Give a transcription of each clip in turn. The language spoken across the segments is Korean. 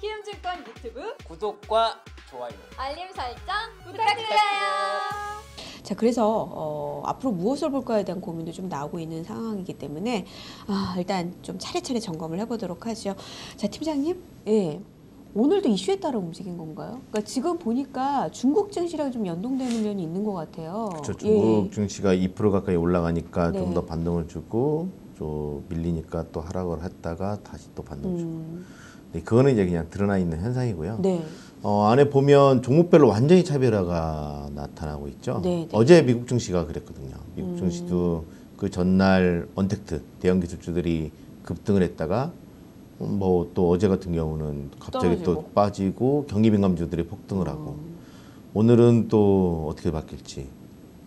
키움증권 유튜브 구독과 좋아요. 알림 설정 부탁드려요. 자, 그래서 어, 앞으로 무엇을 볼까에 대한 고민도 좀 나오고 있는 상황이기 때문에 아, 일단 좀 차례차례 점검을 해보도록 하죠. 자, 팀장님, 예. 오늘도 이슈에 따라 움직인 건가요? 그러니까 지금 보니까 중국 증시랑 좀 연동되는 면이 있는 것 같아요. 그렇죠. 예. 중국 증시가 2% 가까이 올라가니까 네. 좀더 반등을 주고 좀 밀리니까 또 하락을 했다가 다시 또 반등 주고. 음, 네, 그거는 이제 그냥 드러나 있는 현상이고요. 네. 어, 안에 보면 종목별로 완전히 차별화가 나타나고 있죠. 네, 네. 어제 미국 증시가 그랬거든요. 미국 음. 증시도 그 전날 언택트 대형 기술주들이 급등을 했다가 뭐 또 어제 같은 경우는 갑자기 또 떨어지고. 빠지고 경기 민감주들이 폭등을 음. 하고 오늘은 또 어떻게 바뀔지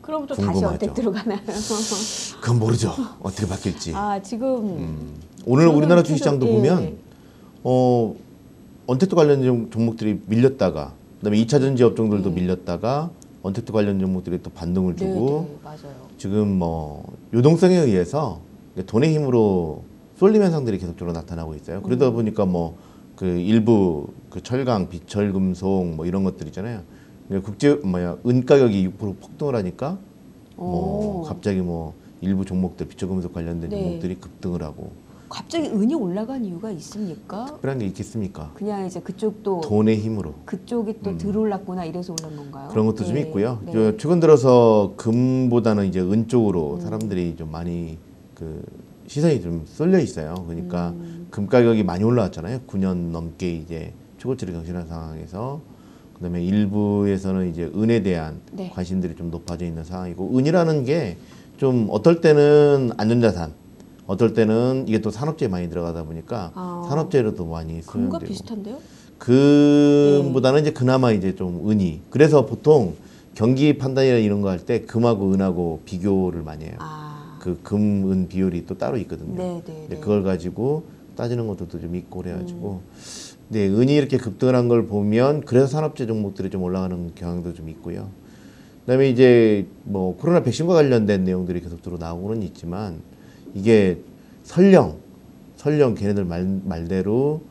그럼 또 다시 궁금하죠. 어택 들어가나요? 그건 모르죠. 어떻게 바뀔지. 아, 지금 음. 오늘 우리나라 계속, 주식시장도 예. 보면 어 언택트 관련 종- 종목들이 밀렸다가 그다음에 2차 전지 업종들도 네. 밀렸다가 언택트 관련 종목들이 또 반등을 네, 주고 네, 맞아요. 지금 뭐 유동성에 의해서 돈의 힘으로 쏠림 현상들이 계속적으로 나타나고 있어요. 그러다 음. 보니까 뭐 그 일부 그 철강, 비철금속 뭐 이런 것들 있잖아요. 국제 뭐야 은 가격이 6% 폭등을 하니까 뭐 오. 갑자기 뭐 일부 종목들 비철금속 관련된 네. 종목들이 급등을 하고 갑자기 은이 올라간 이유가 있습니까? 특별한 게 있겠습니까? 그냥 이제 그쪽도 돈의 힘으로 그쪽이 또 음. 들어올랐구나 이래서 올란 건가요? 그런 것도 좀 네. 있고요. 네. 저 최근 들어서 금보다는 이제 은 쪽으로 음. 사람들이 좀 많이 그 시선이 좀 쏠려 있어요. 그러니까 음. 금 가격이 많이 올라왔잖아요. 9년 넘게 이제 최고치를 경신한 상황에서 그다음에 일부에서는 이제 은에 대한 네. 관심들이 좀 높아져 있는 상황이고 은이라는 게 좀 어떨 때는 안전자산, 어떨 때는 이게 또 산업재에 많이 들어가다 보니까 아. 산업재로도 많이 금과 소용되고 비슷한데요? 금보다는 이제 그나마 이제 좀 은이 그래서 보통 경기 판단이나 이런 거 할 때 금하고 은하고 비교를 많이 해요. 아, 그 금 은 비율이 또 따로 있거든요. 네, 네, 근데 네. 그걸 가지고 따지는 것들도 좀 있고 그래가지고 음. 네 은이 이렇게 급등을 한걸 보면 그래서 산업재 종목들이 좀 올라가는 경향도 좀 있고요. 그다음에 이제 뭐 코로나 백신과 관련된 내용들이 계속적으로 나오고는 있지만 이게 설령 설령 걔네들 말, 말대로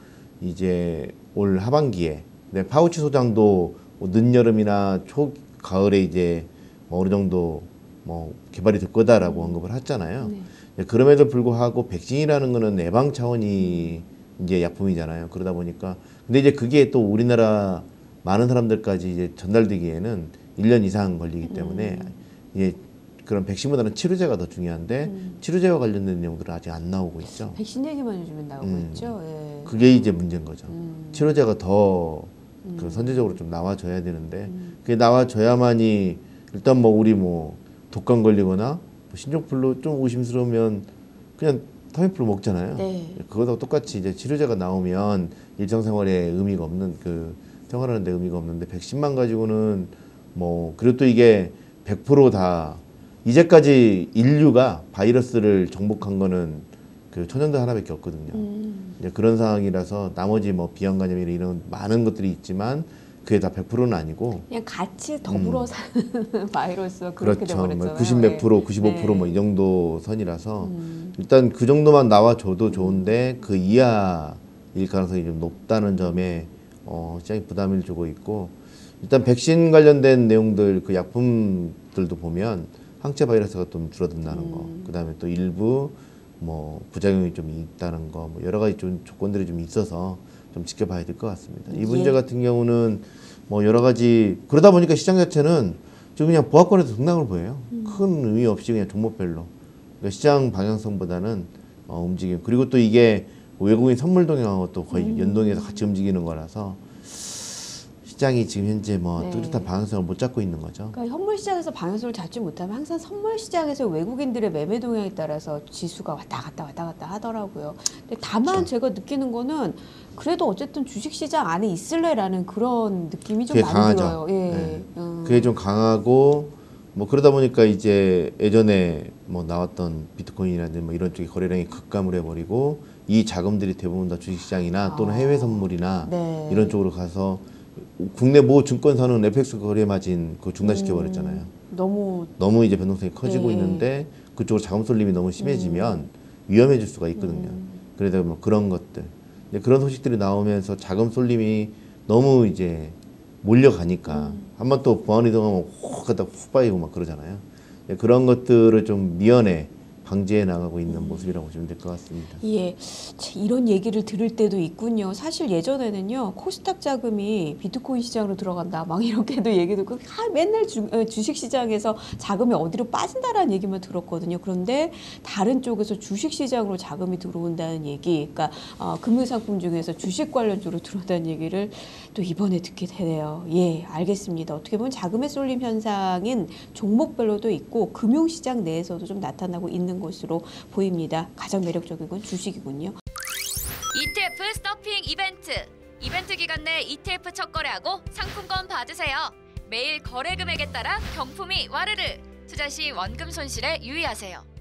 이제 올 하반기에 네, 파우치 소장도 뭐 늦여름이나 초 가을에 이제 뭐 어느 정도 뭐 개발이 될 거다라고 언급을 했잖아요. 네. 네, 그럼에도 불구하고 백신이라는 거는 예방 차원이 이제 약품이잖아요. 그러다 보니까 근데 이제 그게 또 우리나라 많은 사람들까지 이제 전달되기에는 1년 이상 걸리기 때문에 이제 그런 백신보다는 치료제가 더 중요한데 음. 치료제와 관련된 내용들은 아직 안 나오고 있죠. 백신 얘기만 요즘에 나오고 음. 있죠. 예. 그게 이제 문제인 거죠. 음. 치료제가 더그 음. 선제적으로 좀 나와줘야 되는데 음. 그게 나와줘야만이 일단 뭐 우리 뭐 독감 걸리거나 뭐 신종플루 좀 의심스러우면 그냥 타미플루 먹잖아요. 네. 그거하고 똑같이 이제 치료제가 나오면 일상생활에 의미가 없는 그 생활하는데 의미가 없는데 백신만 가지고는 뭐 그리고 또 이게 100%다 이제까지 인류가 바이러스를 정복한 거는 그 천연두 하나밖에 없거든요. 음. 이제 그런 상황이라서 나머지 뭐 비형간염이나 이런 많은 것들이 있지만 그게 다 100%는 아니고 그냥 같이 더불어 음. 사는 바이러스가 그렇게 그렇죠. 돼버렸잖아요. 90몇 프로, 95% 네. 뭐이 정도 선이라서 음. 일단 그 정도만 나와줘도 좋은데 그 이하일 가능성이 좀 높다는 점에 어, 시장이 부담을 주고 있고 일단 백신 관련된 내용들 그 약품들도 보면 항체 바이러스가 좀 줄어든다는 거, 음. 그다음에 또 일부 뭐 부작용이 좀 있다는 거, 뭐 여러 가지 좀 조건들이 좀 있어서 좀 지켜봐야 될 것 같습니다. 이 문제 예. 같은 경우는 뭐 여러 가지 그러다 보니까 시장 자체는 지금 그냥 보합권에서 등락을 보여요. 음. 큰 의미 없이 그냥 종목별로 그러니까 시장 방향성보다는 어, 움직임 그리고 또 이게 외국인 선물 동향하고 또 거의 음. 연동해서 같이 움직이는 거라서 시장이 지금 현재 뭐 네. 뚜렷한 방향성을 못 잡고 있는 거죠. 그러니까 현물 시장에서 방향성을 잡지 못하면 항상 선물 시장에서 외국인들의 매매 동향에 따라서 지수가 왔다 갔다 왔다 갔다 하더라고요. 근데 다만 그렇죠. 제가 느끼는 거는 그래도 어쨌든 주식 시장 안에 있을래라는 그런 느낌이 좀 많이 강하죠. 들어요. 예. 네. 음. 그게 좀 강하고 뭐 그러다 보니까 이제 예전에 뭐 나왔던 비트코인이라든지 뭐 이런 쪽에 거래량이 급감을 해버리고 이 자금들이 대부분 다 주식시장이나 또는 아. 해외 선물이나 네. 이런 쪽으로 가서 국내 모 증권사는 FX 거래 마진 그 중단시켜 버렸잖아요. 음, 너무 너무 이제 변동성이 커지고 네. 있는데 그쪽으로 자금 쏠림이 너무 심해지면 위험해질 수가 있거든요. 음. 그래서 뭐 그런 것들 그런 소식들이 나오면서 자금 쏠림이 너무 이제 몰려가니까 한번 또 보안 이동하면 혹 하다 훅 빠지고 막 그러잖아요. 네, 그런 것들을 좀 미연에 방지해 나가고 있는 모습이라고 보시면 될 것 같습니다. 예, 참, 이런 얘기를 들을 때도 있군요. 사실 예전에는요 코스닥 자금이 비트코인 시장으로 들어간다, 막 이렇게도 얘기 듣고 아, 맨날 주, 어, 주식 시장에서 자금이 어디로 빠진다라는 얘기만 들었거든요. 그런데 다른 쪽에서 주식 시장으로 자금이 들어온다는 얘기, 그러니까 어, 금융 상품 중에서 주식 관련 쪽으로 들어온다는 얘기를 또 이번에 듣게 되네요. 예, 알겠습니다. 어떻게 보면 자금의 쏠림 현상은 종목별로도 있고 금융 시장 내에서도 좀 나타나고 있는 것으로 보입니다. 가장 매력적인 건 주식이군요. ETF 스토핑 이벤트. 이벤트 기간 내 ETF 첫 거래하고 상품권 받으세요. 매일 거래 금액에 따라 경품이 와르르. 투자 시 원금 손실에 유의하세요.